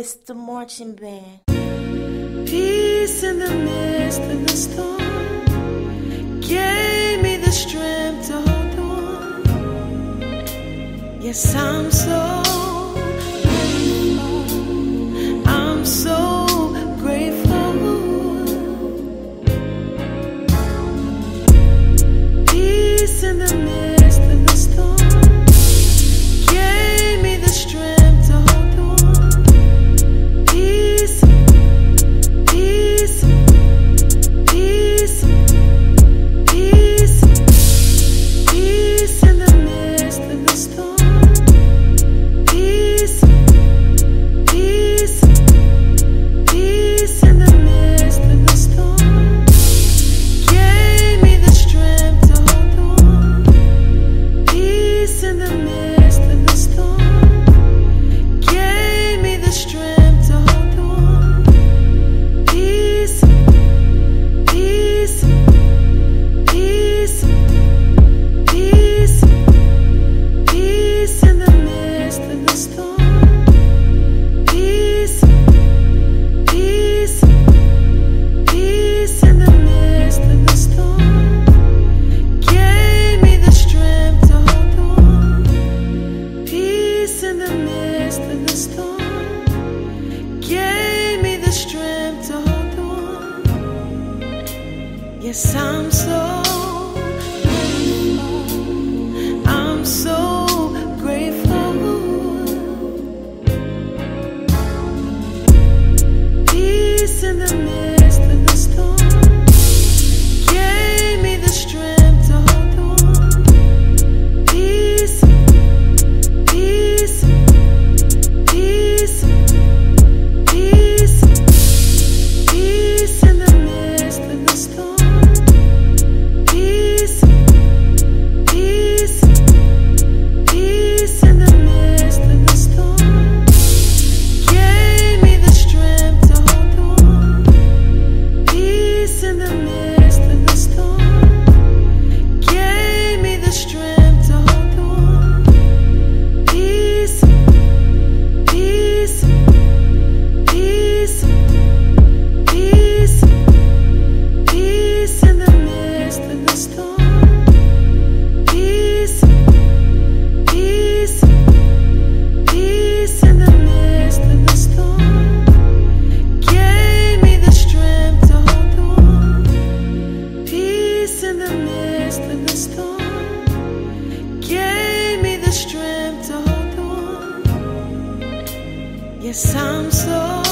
Mr. Marching Band. Peace in the midst of the storm gave me the strength to hold on. Yes, I'm so. Some so Yes, I'm so.